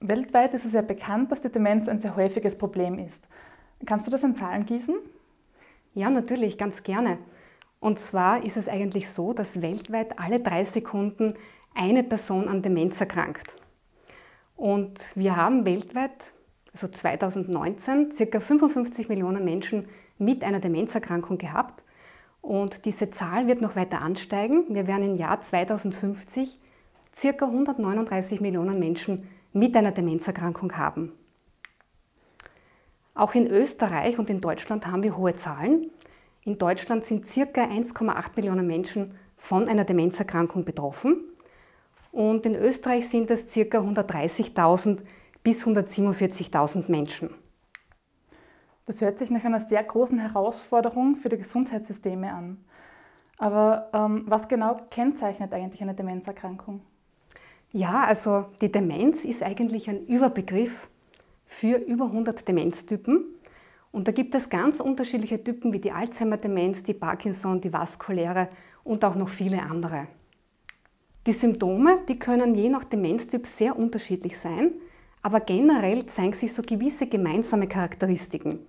Weltweit ist es ja bekannt, dass die Demenz ein sehr häufiges Problem ist. Kannst du das in Zahlen gießen? Ja, natürlich, ganz gerne. Und zwar ist es eigentlich so, dass weltweit alle drei Sekunden eine Person an Demenz erkrankt. Und wir haben weltweit, also 2019, ca. 55 Millionen Menschen mit einer Demenzerkrankung gehabt. Und diese Zahl wird noch weiter ansteigen. Wir werden im Jahr 2050 ca. 139 Millionen Menschen mit einer Demenzerkrankung haben. Auch in Österreich und in Deutschland haben wir hohe Zahlen. In Deutschland sind ca. 1,8 Millionen Menschen von einer Demenzerkrankung betroffen. Und in Österreich sind es ca. 130.000 bis 147.000 Menschen. Das hört sich nach einer sehr großen Herausforderung für die Gesundheitssysteme an. Aber ähm, was genau kennzeichnet eigentlich eine Demenzerkrankung? Ja, also die Demenz ist eigentlich ein Überbegriff für über 100 Demenztypen. Und da gibt es ganz unterschiedliche Typen wie die Alzheimer-Demenz, die Parkinson, die vaskuläre und auch noch viele andere. Die Symptome, die können je nach Demenztyp sehr unterschiedlich sein, aber generell zeigen sich so gewisse gemeinsame Charakteristiken.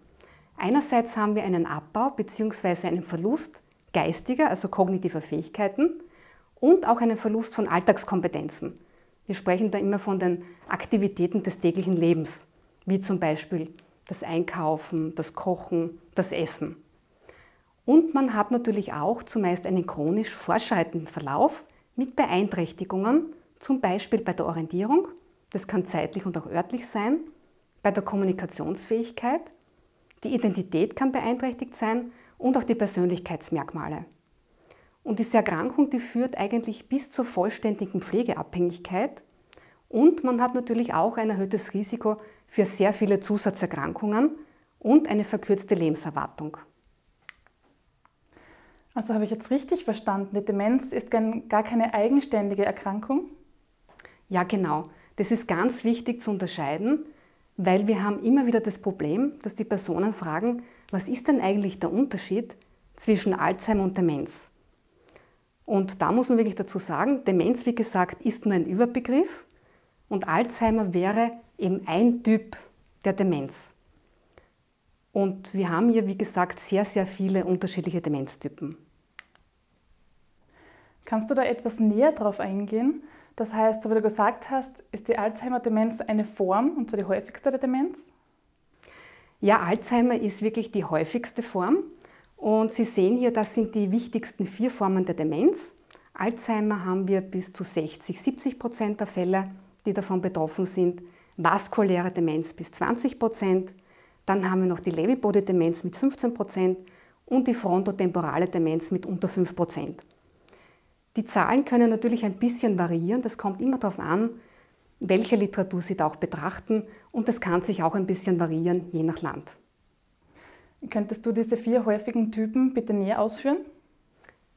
Einerseits haben wir einen Abbau bzw. einen Verlust geistiger, also kognitiver Fähigkeiten und auch einen Verlust von Alltagskompetenzen. Wir sprechen da immer von den Aktivitäten des täglichen Lebens, wie zum Beispiel das Einkaufen, das Kochen, das Essen. Und man hat natürlich auch zumeist einen chronisch fortschreitenden Verlauf mit Beeinträchtigungen, zum Beispiel bei der Orientierung, das kann zeitlich und auch örtlich sein, bei der Kommunikationsfähigkeit, die Identität kann beeinträchtigt sein und auch die Persönlichkeitsmerkmale. Und diese Erkrankung, die führt eigentlich bis zur vollständigen Pflegeabhängigkeit und man hat natürlich auch ein erhöhtes Risiko für sehr viele Zusatzerkrankungen und eine verkürzte Lebenserwartung. Also habe ich jetzt richtig verstanden, die Demenz ist gar keine eigenständige Erkrankung? Ja, genau. Das ist ganz wichtig zu unterscheiden, weil wir haben immer wieder das Problem, dass die Personen fragen, was ist denn eigentlich der Unterschied zwischen Alzheimer und Demenz? Und da muss man wirklich dazu sagen, Demenz, wie gesagt, ist nur ein Überbegriff und Alzheimer wäre eben ein Typ der Demenz. Und wir haben hier, wie gesagt, sehr, sehr viele unterschiedliche Demenztypen. Kannst du da etwas näher drauf eingehen? Das heißt, so wie du gesagt hast, ist die Alzheimer-Demenz eine Form, und zwar die häufigste der Demenz? Ja, Alzheimer ist wirklich die häufigste Form. Und Sie sehen hier, das sind die wichtigsten vier Formen der Demenz. Alzheimer haben wir bis zu 60, 70 Prozent der Fälle, die davon betroffen sind. Vaskuläre Demenz bis 20 Prozent. Dann haben wir noch die Lewy-Body-Demenz mit 15 Prozent und die frontotemporale Demenz mit unter 5 Prozent. Die Zahlen können natürlich ein bisschen variieren, das kommt immer darauf an, welche Literatur Sie da auch betrachten und das kann sich auch ein bisschen variieren, je nach Land. Könntest du diese vier häufigen Typen bitte näher ausführen?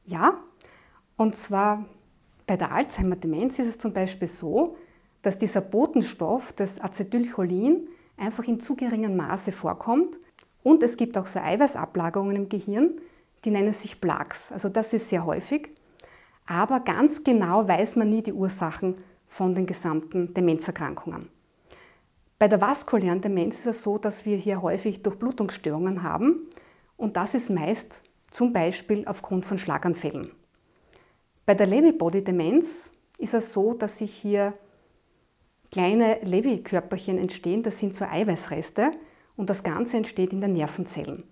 Ja, und zwar bei der Alzheimer-Demenz ist es zum Beispiel so, dass dieser Botenstoff, das Acetylcholin, einfach in zu geringem Maße vorkommt. Und es gibt auch so Eiweißablagerungen im Gehirn, die nennen sich Plaques. Also das ist sehr häufig aber ganz genau weiß man nie die Ursachen von den gesamten Demenzerkrankungen. Bei der vaskulären Demenz ist es so, dass wir hier häufig Durchblutungsstörungen haben und das ist meist zum Beispiel aufgrund von Schlaganfällen. Bei der Lewy-Body-Demenz ist es so, dass sich hier kleine Lewy-Körperchen entstehen, das sind so Eiweißreste und das Ganze entsteht in den Nervenzellen.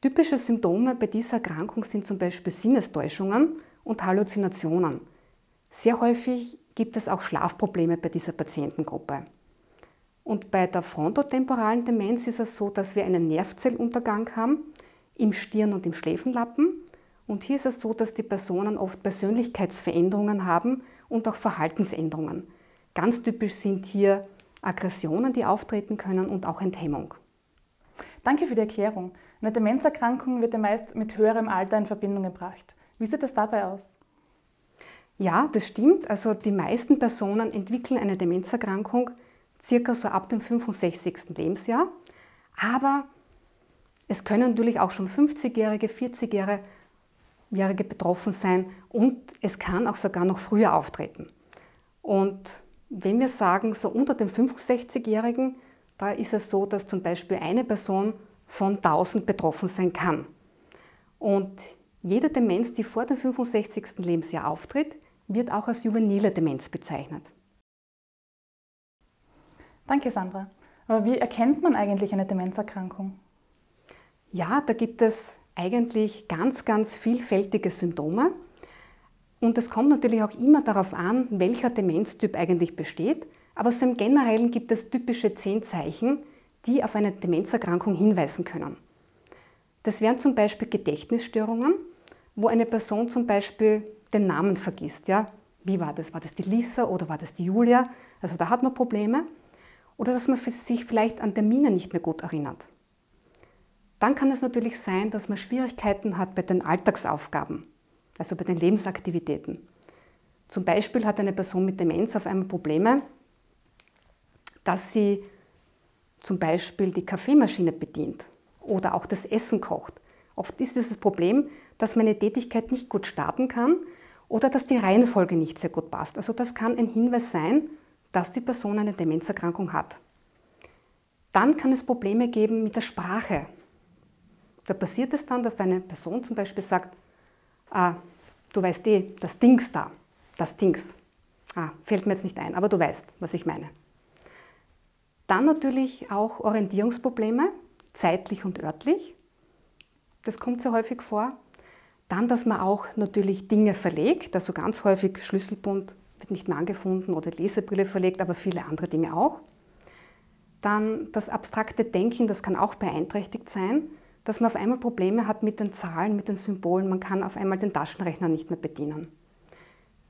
Typische Symptome bei dieser Erkrankung sind zum Beispiel Sinnestäuschungen und Halluzinationen. Sehr häufig gibt es auch Schlafprobleme bei dieser Patientengruppe. Und bei der frontotemporalen Demenz ist es so, dass wir einen Nervzelluntergang haben im Stirn- und im Schläfenlappen. Und hier ist es so, dass die Personen oft Persönlichkeitsveränderungen haben und auch Verhaltensänderungen. Ganz typisch sind hier Aggressionen, die auftreten können und auch Enthemmung. Danke für die Erklärung. Eine Demenzerkrankung wird ja meist mit höherem Alter in Verbindung gebracht. Wie sieht das dabei aus? Ja, das stimmt. Also die meisten Personen entwickeln eine Demenzerkrankung circa so ab dem 65. Lebensjahr. Aber es können natürlich auch schon 50-Jährige, 40-Jährige betroffen sein und es kann auch sogar noch früher auftreten. Und wenn wir sagen, so unter den 65-Jährigen, da ist es so, dass zum Beispiel eine Person von 1000 betroffen sein kann. Und jede Demenz, die vor dem 65. Lebensjahr auftritt, wird auch als juvenile Demenz bezeichnet. Danke, Sandra. Aber wie erkennt man eigentlich eine Demenzerkrankung? Ja, da gibt es eigentlich ganz, ganz vielfältige Symptome. Und es kommt natürlich auch immer darauf an, welcher Demenztyp eigentlich besteht. Aber so im Generellen gibt es typische zehn Zeichen, die auf eine Demenzerkrankung hinweisen können. Das wären zum Beispiel Gedächtnisstörungen, wo eine Person zum Beispiel den Namen vergisst. Ja? Wie war das? War das die Lisa oder war das die Julia? Also da hat man Probleme. Oder dass man sich vielleicht an Termine nicht mehr gut erinnert. Dann kann es natürlich sein, dass man Schwierigkeiten hat bei den Alltagsaufgaben also bei den Lebensaktivitäten. Zum Beispiel hat eine Person mit Demenz auf einmal Probleme, dass sie zum Beispiel die Kaffeemaschine bedient oder auch das Essen kocht. Oft ist es das Problem, dass meine Tätigkeit nicht gut starten kann oder dass die Reihenfolge nicht sehr gut passt. Also das kann ein Hinweis sein, dass die Person eine Demenzerkrankung hat. Dann kann es Probleme geben mit der Sprache. Da passiert es dann, dass eine Person zum Beispiel sagt, ah, du weißt eh, das Dings da, das Dings. Ah, fällt mir jetzt nicht ein, aber du weißt, was ich meine. Dann natürlich auch Orientierungsprobleme, zeitlich und örtlich. Das kommt sehr häufig vor. Dann, dass man auch natürlich Dinge verlegt, also ganz häufig Schlüsselbund wird nicht mehr angefunden oder Lesebrille verlegt, aber viele andere Dinge auch. Dann das abstrakte Denken, das kann auch beeinträchtigt sein dass man auf einmal Probleme hat mit den Zahlen, mit den Symbolen. Man kann auf einmal den Taschenrechner nicht mehr bedienen.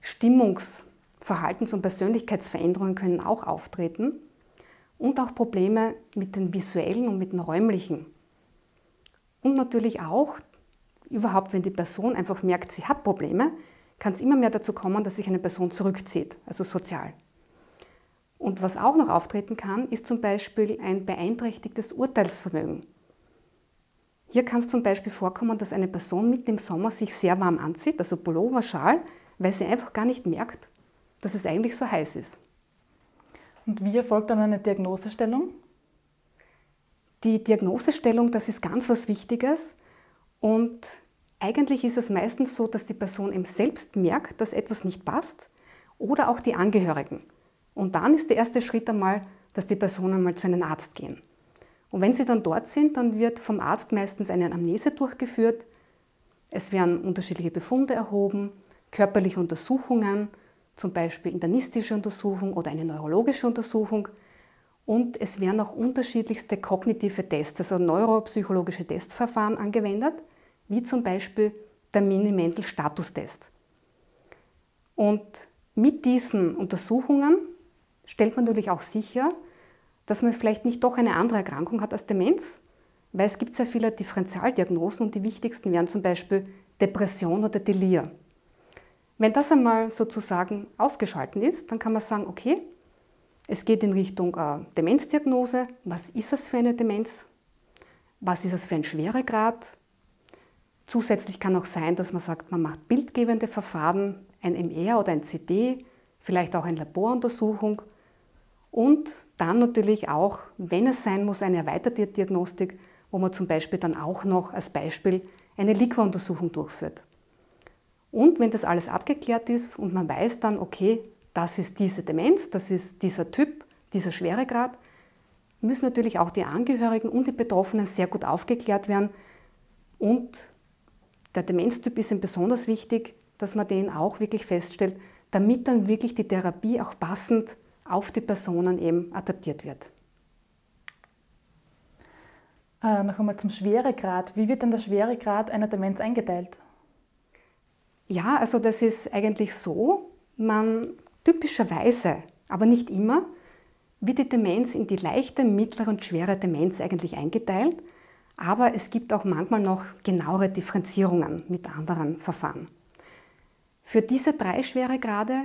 Stimmungs-, Verhaltens- und Persönlichkeitsveränderungen können auch auftreten und auch Probleme mit den visuellen und mit den räumlichen. Und natürlich auch, überhaupt, wenn die Person einfach merkt, sie hat Probleme, kann es immer mehr dazu kommen, dass sich eine Person zurückzieht, also sozial. Und was auch noch auftreten kann, ist zum Beispiel ein beeinträchtigtes Urteilsvermögen. Hier kann es zum Beispiel vorkommen, dass eine Person mitten im Sommer sich sehr warm anzieht, also Pullover, Schal, weil sie einfach gar nicht merkt, dass es eigentlich so heiß ist. Und wie erfolgt dann eine Diagnosestellung? Die Diagnosestellung, das ist ganz was Wichtiges und eigentlich ist es meistens so, dass die Person eben selbst merkt, dass etwas nicht passt oder auch die Angehörigen. Und dann ist der erste Schritt einmal, dass die Personen mal zu einem Arzt gehen. Und wenn sie dann dort sind, dann wird vom Arzt meistens eine Amnese durchgeführt. Es werden unterschiedliche Befunde erhoben, körperliche Untersuchungen, zum Beispiel internistische Untersuchung oder eine neurologische Untersuchung. Und es werden auch unterschiedlichste kognitive Tests, also neuropsychologische Testverfahren angewendet, wie zum Beispiel der Mini-Mental-Status-Test. Und mit diesen Untersuchungen stellt man natürlich auch sicher, dass man vielleicht nicht doch eine andere Erkrankung hat als Demenz, weil es gibt sehr viele Differentialdiagnosen und die wichtigsten wären zum Beispiel Depression oder Delir. Wenn das einmal sozusagen ausgeschalten ist, dann kann man sagen, okay, es geht in Richtung äh, Demenzdiagnose. Was ist es für eine Demenz? Was ist es für ein Schweregrad? Zusätzlich kann auch sein, dass man sagt, man macht bildgebende Verfahren, ein MR oder ein CD, vielleicht auch eine Laboruntersuchung und dann natürlich auch, wenn es sein muss, eine erweiterte Diagnostik, wo man zum Beispiel dann auch noch als Beispiel eine Liquoruntersuchung durchführt. Und wenn das alles abgeklärt ist und man weiß dann, okay, das ist diese Demenz, das ist dieser Typ, dieser Schweregrad, müssen natürlich auch die Angehörigen und die Betroffenen sehr gut aufgeklärt werden. Und der Demenztyp ist ihm besonders wichtig, dass man den auch wirklich feststellt, damit dann wirklich die Therapie auch passend auf die Personen eben adaptiert wird. Äh, noch einmal zum Schweregrad. Wie wird denn der Schweregrad einer Demenz eingeteilt? Ja, also das ist eigentlich so, man typischerweise, aber nicht immer, wird die Demenz in die leichte, mittlere und schwere Demenz eigentlich eingeteilt, aber es gibt auch manchmal noch genauere Differenzierungen mit anderen Verfahren. Für diese drei Schweregrade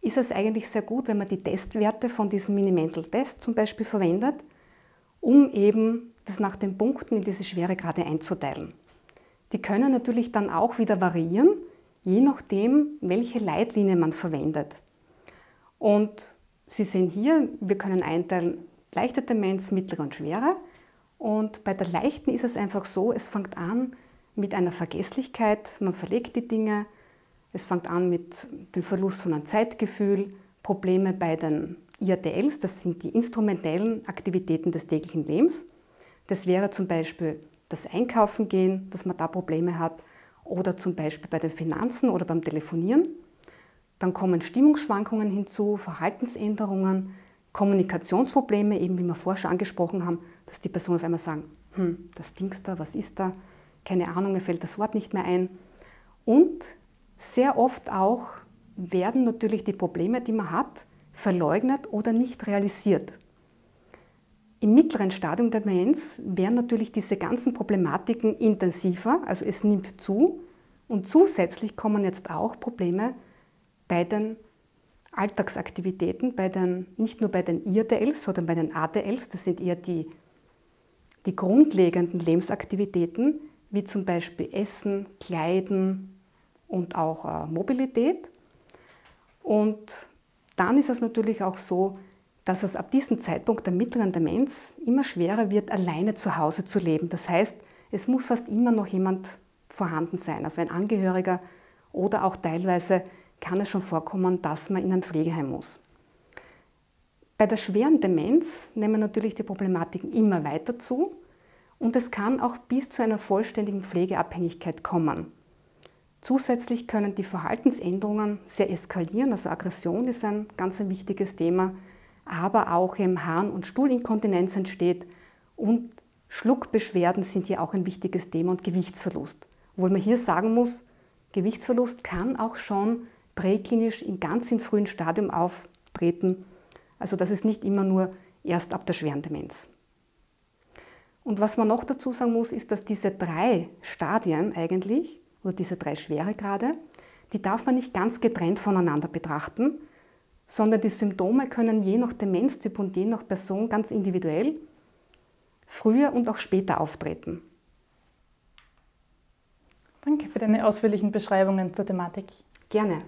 ist es eigentlich sehr gut, wenn man die Testwerte von diesem Minimental-Test zum Beispiel verwendet, um eben das nach den Punkten in diese Schweregrade einzuteilen. Die können natürlich dann auch wieder variieren, je nachdem, welche Leitlinie man verwendet. Und Sie sehen hier, wir können einteilen leichte Demenz, mittlere und schwere. Und bei der leichten ist es einfach so, es fängt an mit einer Vergesslichkeit, man verlegt die Dinge, es fängt an mit dem Verlust von einem Zeitgefühl, Probleme bei den IADLs, das sind die instrumentellen Aktivitäten des täglichen Lebens. Das wäre zum Beispiel das Einkaufen gehen, dass man da Probleme hat, oder zum Beispiel bei den Finanzen oder beim Telefonieren. Dann kommen Stimmungsschwankungen hinzu, Verhaltensänderungen, Kommunikationsprobleme, eben wie wir vorher schon angesprochen haben, dass die Personen auf einmal sagen, hm, das Dings da, was ist da, keine Ahnung, mir fällt das Wort nicht mehr ein. Und sehr oft auch werden natürlich die Probleme, die man hat, verleugnet oder nicht realisiert. Im mittleren Stadium der Demenz werden natürlich diese ganzen Problematiken intensiver, also es nimmt zu und zusätzlich kommen jetzt auch Probleme bei den Alltagsaktivitäten, bei den, nicht nur bei den IADLs, sondern bei den ADLs, das sind eher die, die grundlegenden Lebensaktivitäten, wie zum Beispiel Essen, Kleiden und auch äh, Mobilität. Und dann ist es natürlich auch so, dass es ab diesem Zeitpunkt der mittleren Demenz immer schwerer wird, alleine zu Hause zu leben. Das heißt, es muss fast immer noch jemand vorhanden sein, also ein Angehöriger oder auch teilweise kann es schon vorkommen, dass man in ein Pflegeheim muss. Bei der schweren Demenz nehmen natürlich die Problematiken immer weiter zu und es kann auch bis zu einer vollständigen Pflegeabhängigkeit kommen. Zusätzlich können die Verhaltensänderungen sehr eskalieren, also Aggression ist ein ganz wichtiges Thema, aber auch im Harn- und Stuhlinkontinenz entsteht und Schluckbeschwerden sind hier auch ein wichtiges Thema und Gewichtsverlust. Obwohl man hier sagen muss, Gewichtsverlust kann auch schon präklinisch in ganz im frühen Stadium auftreten. Also das ist nicht immer nur erst ab der schweren Demenz. Und was man noch dazu sagen muss, ist, dass diese drei Stadien eigentlich, oder diese drei Schweregrade, die darf man nicht ganz getrennt voneinander betrachten, sondern die Symptome können je nach Demenztyp und je nach Person ganz individuell früher und auch später auftreten. Danke für deine ausführlichen Beschreibungen zur Thematik. Gerne.